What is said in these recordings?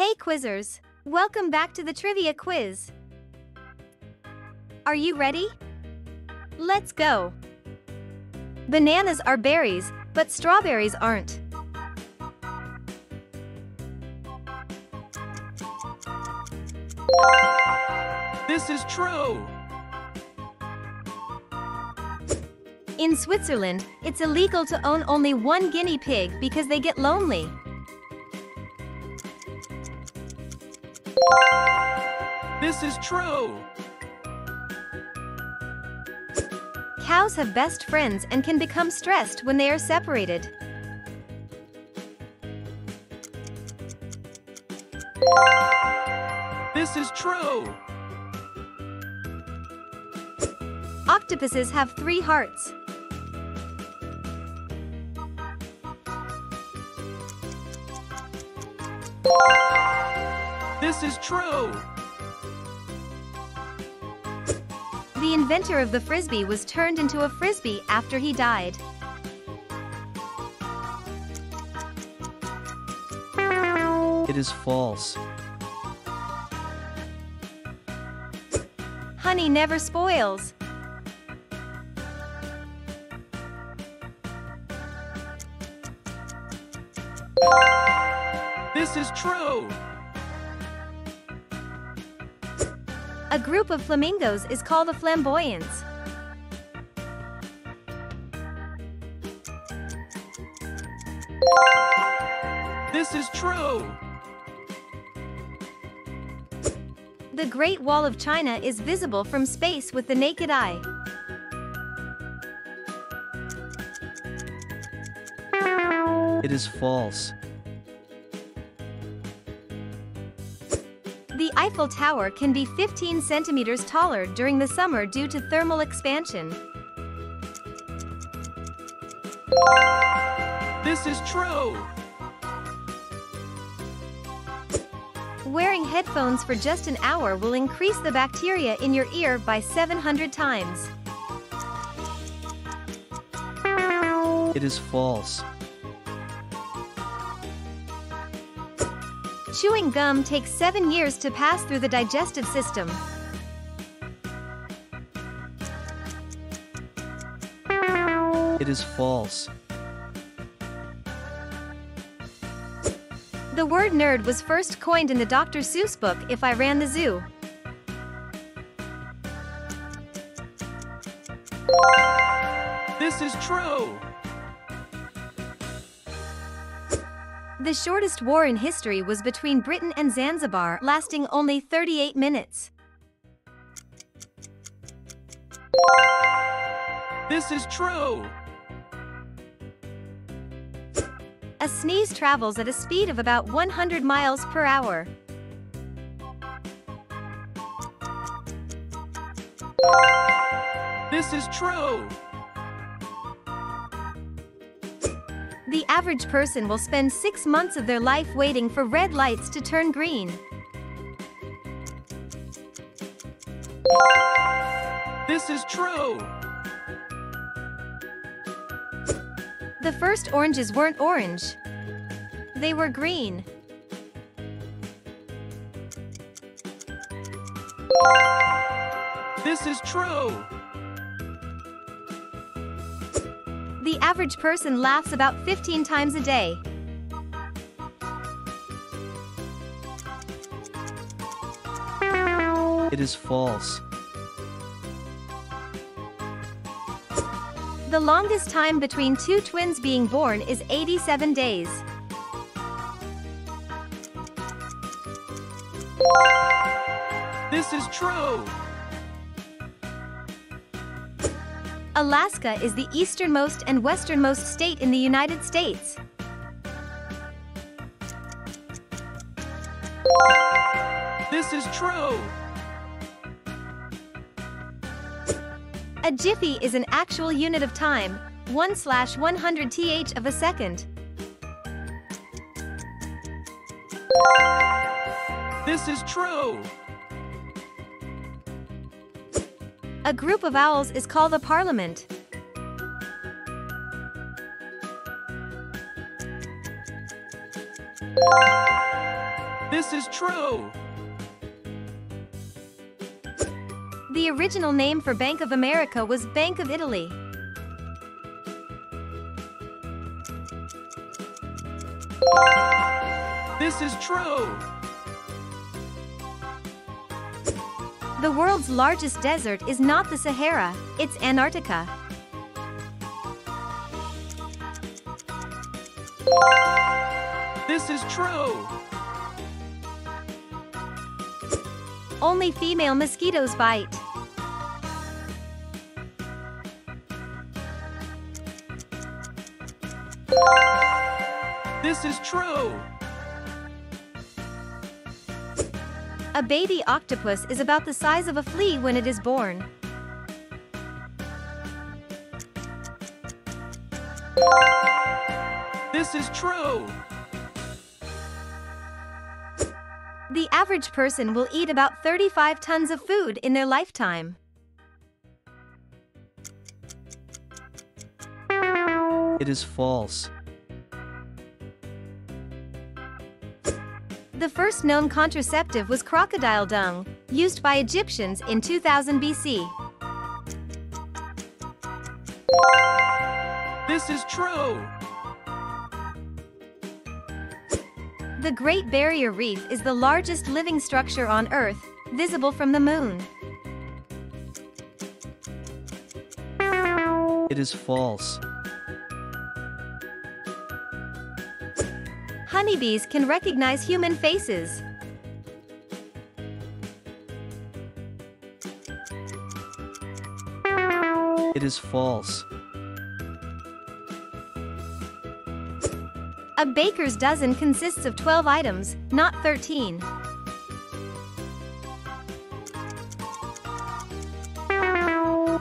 Hey quizzers! Welcome back to the trivia quiz. Are you ready? Let's go! Bananas are berries, but strawberries aren't. This is true. In Switzerland, it's illegal to own only one guinea pig because they get lonely. This is true. Cows have best friends and can become stressed when they are separated. This is true. Octopuses have three hearts. This is true. The inventor of the frisbee was turned into a frisbee after he died. It is false. Honey never spoils. This is true. A group of flamingos is called a flamboyance. This is true. The Great Wall of China is visible from space with the naked eye. It is false. Eiffel Tower can be 15 centimeters taller during the summer due to thermal expansion. This is true. Wearing headphones for just an hour will increase the bacteria in your ear by 700 times. It is false. Chewing gum takes 7 years to pass through the digestive system. It is false. The word nerd was first coined in the Dr. Seuss book If I Ran the Zoo. This is true. The shortest war in history was between Britain and Zanzibar, lasting only 38 minutes. This is true. A sneeze travels at a speed of about 100 miles per hour. This is true. The average person will spend six months of their life waiting for red lights to turn green. This is true. The first oranges weren't orange. They were green. This is true. Average person laughs about 15 times a day. It is false. The longest time between two twins being born is 87 days. This is true. Alaska is the easternmost and westernmost state in the United States. This is true. A jiffy is an actual unit of time, 1 slash 100 th of a second. This is true. A group of owls is called a parliament. This is true. The original name for Bank of America was Bank of Italy. This is true. The world's largest desert is not the Sahara, it's Antarctica. This is true. Only female mosquitoes bite. This is true. A baby octopus is about the size of a flea when it is born. This is true. The average person will eat about 35 tons of food in their lifetime. It is false. The first known contraceptive was crocodile dung, used by Egyptians in 2000 BC. This is true. The Great Barrier Reef is the largest living structure on Earth, visible from the moon. It is false. Honeybees can recognize human faces. It is false. A baker's dozen consists of 12 items, not 13.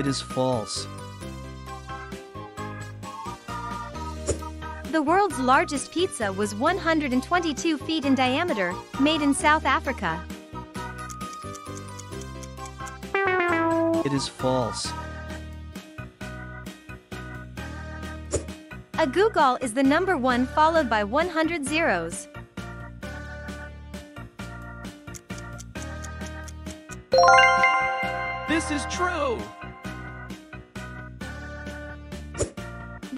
It is false. The world's largest pizza was 122 feet in diameter, made in South Africa. It is false. A googol is the number one followed by 100 zeros. This is true.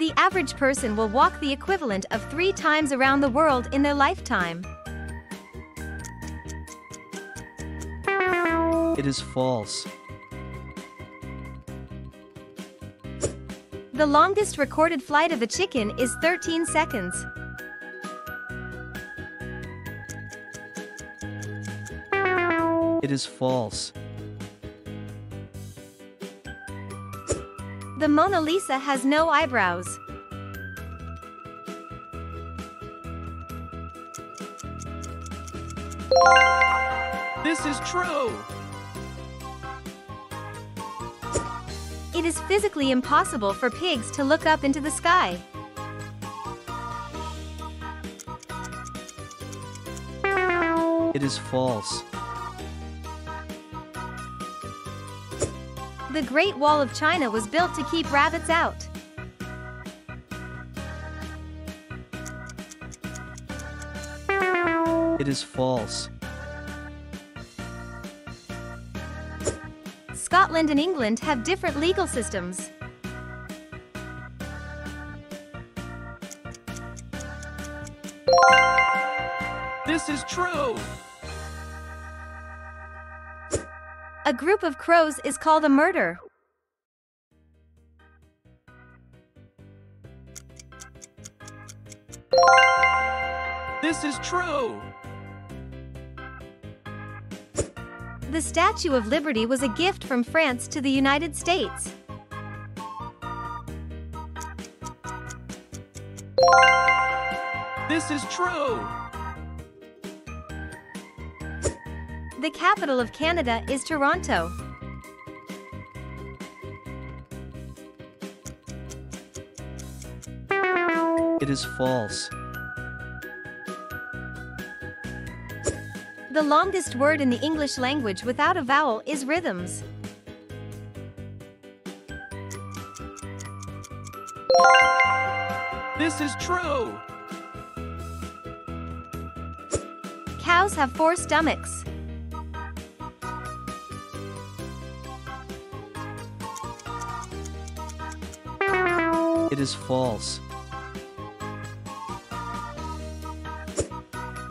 The average person will walk the equivalent of three times around the world in their lifetime. It is false. The longest recorded flight of a chicken is 13 seconds. It is false. The Mona Lisa has no eyebrows. This is true. It is physically impossible for pigs to look up into the sky. It is false. The Great Wall of China was built to keep rabbits out. It is false. Scotland and England have different legal systems. This is true. A group of crows is called a murder. This is true. The Statue of Liberty was a gift from France to the United States. This is true. The capital of Canada is Toronto. It is false. The longest word in the English language without a vowel is rhythms. This is true. Cows have four stomachs. It is false.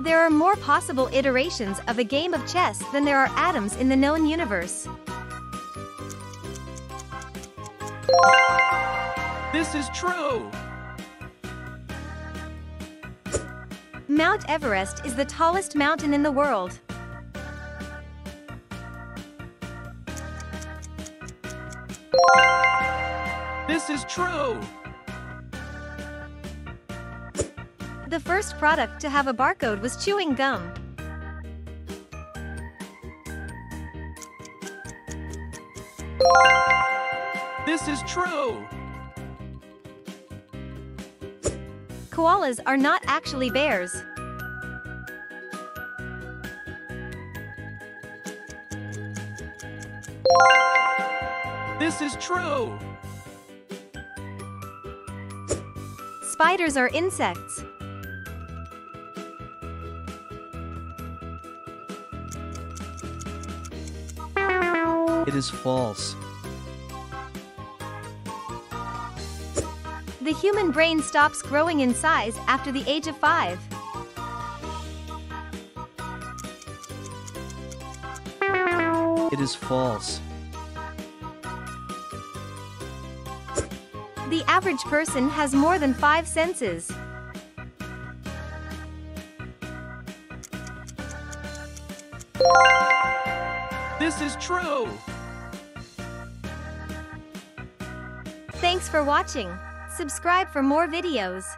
There are more possible iterations of a game of chess than there are atoms in the known universe. This is true. Mount Everest is the tallest mountain in the world. This is true. The first product to have a barcode was chewing gum. This is true. Koalas are not actually bears. This is true. Spiders are insects. It is false. The human brain stops growing in size after the age of 5. It is false. The average person has more than 5 senses. This is true. Thanks for watching. Subscribe for more videos.